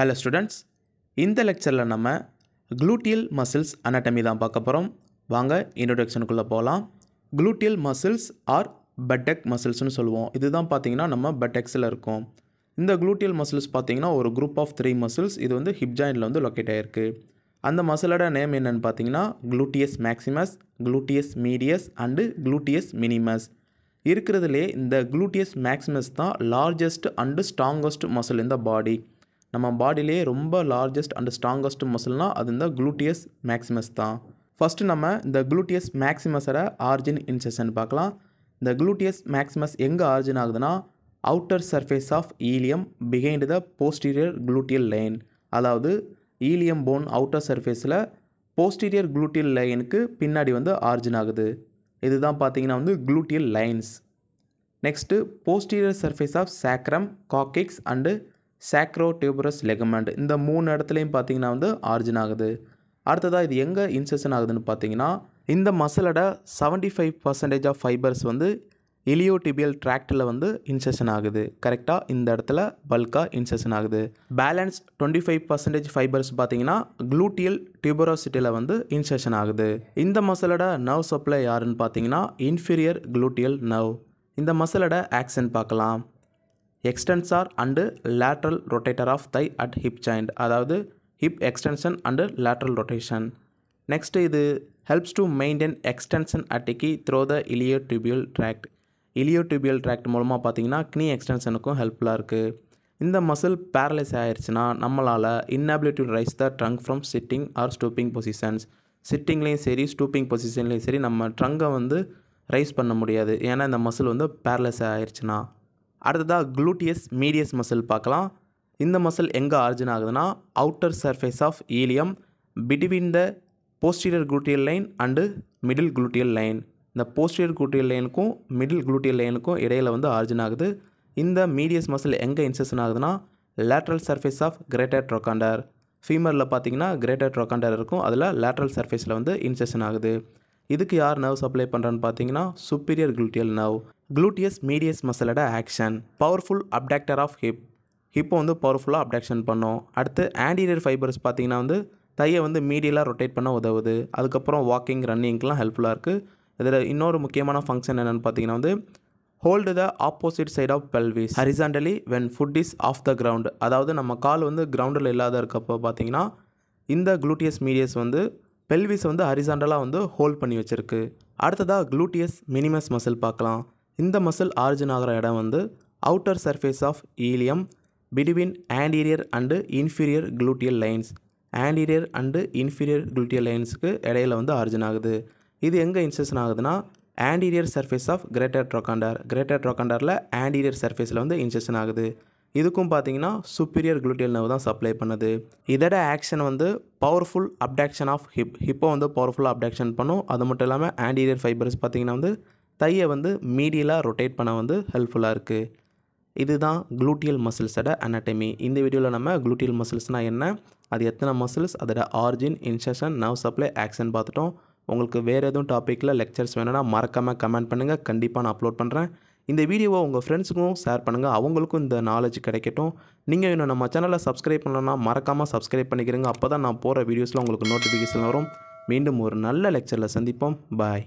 Hello students இந்த லெக்சரில் நம்ம குளூட்டியல் மசில்ஸ் அனாட்டமி தான் பார்க்க போகிறோம் வாங்க இன்ட்ரொடக்ஷனுக்குள்ளே போகலாம் குளூட்டியல் மசில்ஸ் ஆர் பெட்டெக் மசில்ஸ்னு சொல்லுவோம். இதுதான் பார்த்தீங்கன்னா நம்ம பெட்டெக்ஸில் இருக்கும். இந்த குளூட்டியல் மசில்ஸ் பார்த்தீங்கன்னா ஒரு குரூப் ஆஃப் த்ரீ மசில்ஸ் இது வந்து ஹிப் ஜாயிண்டில் வந்து லொக்கேட் ஆகிருக்கு அந்த மசிலோட நேம் என்னென்னு பார்த்தீங்கன்னா gluteus maximus gluteus medius and gluteus minimus இருக்கிறதுலே இந்த குளூட்டியஸ் மேக்ஸிமஸ் தான் லார்ஜஸ்ட் அண்டு ஸ்ட்ராங்கஸ்ட் மசில் இந்த பாடி நம்ம பாடியிலே ரொம்ப லார்ஜஸ்ட் அண்ட் ஸ்ட்ராங்கஸ்ட் மசில்னால் அது இந்த குளூட்டியஸ் மேக்ஸிமஸ் தான். ஃபஸ்ட்டு நம்ம இந்த குளூட்டியஸ் மேக்ஸிமஸோட ஆர்ஜின் இன்செஷன் பார்க்கலாம். இந்த குளூட்டியஸ் மேக்ஸிமஸ் எங்கே ஆர்ஜின் ஆகுதுன்னா outer surface of ilium behind the posterior gluteal line அதாவது ஈலியம் போன் அவுட்டர் சர்ஃபேஸில் போஸ்டீரியர் குளூட்டியல் லைனுக்கு பின்னாடி வந்து ஆர்ஜின் ஆகுது. இதுதான் பார்த்தீங்கன்னா வந்து gluteal lines next posterior surface of sacrum coccyx and sacrotuberous ligament இந்த மூணு இடத்துலையும் பார்த்தீங்கன்னா வந்து ஆர்ஜின் ஆகுது. அடுத்ததாக இது எங்கே இன்செஷன் ஆகுதுன்னு பார்த்தீங்கன்னா இந்த மசிலோட seventy five percentage of fibres வந்து இலியோடிபியல் ட்ராக்டில் வந்து இன்செஷன் ஆகுது. கரெக்டாக இந்த இடத்துல பல்காக இன்செஷன் ஆகுது. Balance twenty five percentage fibres பார்த்தீங்கன்னா க்ளூட்டியல் டியூபரோசிட்டியில் வந்து இன்செஷன் ஆகுது. இந்த மசிலோட நர்வ் சப்ளை யாருன்னு பார்த்தீங்கன்னா இன்ஃபீரியர் க்ளூட்டியல் நர்வ் இந்த மசிலோட ஆக்ஷன் பார்க்கலாம். Extensor and lateral rotator of thigh at hip joint அதாவது hip extension and lateral rotation next இது helps to maintain extension அட்டிக்கி through the iliotibial tract iliotibial tract மூலமாக பார்த்தீங்கன்னா Guinea எக்ஸ்டென்ஷனுக்கும் ஹெல்ப்ஃபுல்லாக இருக்குது இந்த மசில் பேரலைஸ் ஆயிடுச்சுன்னா நம்மளால் inability to rise the trunk from sitting or stooping positions சிட்டிங்லேயும் சரி ஸ்டூப்பிங் பொசிஷன்லேயும் சரி நம்ம ட்ரங்கை வந்து ரைஸ் பண்ண முடியாது. ஏன்னா இந்த மசில் வந்து பேரலைஸ் ஆயிடுச்சுன்னா அடுத்ததாக க்ளூட்டியஸ் மீடியஸ் மசில் பார்க்கலாம். இந்த மசில் எங்கே ஆர்ஜின் ஆகுதுன்னா outer surface of ilium between the posterior gluteal line and middle gluteal line இந்த போஸ்டீரியர் குளூட்டியல் லைனுக்கும் மிடில் குளூட்டியல் லைனுக்கும் இடையில் வந்து ஆர்ஜின் ஆகுது. இந்த மீடியஸ் மசில் எங்கே இன்செஷன் ஆகுதுன்னா lateral surface of greater trochanter ஃபீமரில் பார்த்தீங்கன்னா கிரேட்டர் ட்ரோகாண்டர் இருக்கும். அதில் லேட்ரல் சர்ஃபேஸில் வந்து இன்செஷன் ஆகுது. இதுக்கு யார் நர்வ் சப்ளை பண்ணுறான்னு பார்த்தீங்கன்னா superior gluteal nerve gluteus medius மசிலோட action powerful abductor of hip hippo வந்து பவர்ஃபுல்லாக அப்டாக்ஷன் பண்ணும். அடுத்து ஆன்டீரியர் ஃபைபர்ஸ் பார்த்தீங்கன்னா வந்து தையை வந்து மீடியலாக ரொட்டேட் பண்ண உதவுது. அதுக்கப்புறம் வாக்கிங் ரன்னிங்க்கெலாம் ஹெல்ப்ஃபுல்லாக இருக்குது இதில் இன்னொரு முக்கியமான ஃபங்க்ஷன் என்னென்னு பார்த்தீங்கன்னா வந்து hold the opposite side of pelvis horizontally when foot is off the ground அதாவது நம்ம கால் வந்து கிரவுண்டில் இல்லாத இருக்கப்போ பார்த்தீங்கன்னா இந்த குளூட்டியஸ் மீடியஸ் வந்து பெல்விஸ் வந்து ஹரிசாண்டலாக வந்து ஹோல்ட் பண்ணி வச்சுருக்கு. அடுத்ததாக க்ளூட்டியஸ் மினிமஸ் மசில் பார்க்கலாம். இந்த மசில் ஆரிஜின் ஆகிற இடம் வந்து outer surface of ilium between anterior and inferior gluteal lines anterior and inferior gluteal லைன்ஸுக்கு இடையில வந்து ஆரிஜின் ஆகுது. இது எங்கே இன்செஷன் ஆகுதுன்னா anterior surface of greater trochanter greater ட்ரோகாண்டரில் anterior சர்ஃபேஸில் வந்து இன்செஷன் ஆகுது. இதுக்கும் பார்த்தீங்கன்னா சுப்பீரியர் குளூட்டியல் நர்வ் தான் சப்ளை பண்ணுது. இதோட ஆக்ஷன் வந்து பவர்ஃபுல் அப்டாக்ஷன் ஆஃப் ஹிப் ஹிப்போ வந்து பவர்ஃபுல்லாக அப்டாக்ஷன் பண்ணும். அது மட்டும் இல்லாமல் ஆன்டீரியர் ஃபைபர்ஸ் பார்த்தீங்கன்னா வந்து தையை வந்து மீடியலாக ரொட்டேட் பண்ண வந்து ஹெல்ப்ஃபுல்லாக இருக்குது இதுதான் குளூட்டியல் மசில்ஸோட அனாட்டமி இந்த வீடியோவில் நம்ம குளூட்டியல் மசில்ஸ்னால் என்ன? அது எத்தனை மசில்ஸ் அதோட origin insertion nerve supply action பார்த்துட்டோம். உங்களுக்கு வேறு எதுவும் டாப்பிக்கில் லெக்சர்ஸ் வேணும்னா மறக்காமல் கமெண்ட் பண்ணுங்கள் கண்டிப்பாக நான் அப்லோட் பண்ணுறேன் இந்த வீடியோவை உங்கள் ஃப்ரெண்ட்ஸுக்கும் ஷேர் பண்ணுங்கள் அவங்களுக்கும் இந்த நாலேஜ் கிடைக்கட்டும். நீங்கள் இன்னும் நம்ம சேனலை சப்ஸ்கிரைப் பண்ணலன்னா மறக்காமல் சப்ஸ்கிரைப் பண்ணிக்கிறீங்க. அப்போ தான் நான் போகிற வீடியோஸில் உங்களுக்கு நோட்டிஃபிகேஷன் வரும். மீண்டும் ஒரு நல்ல லெக்சரில் சந்திப்போம். பாய்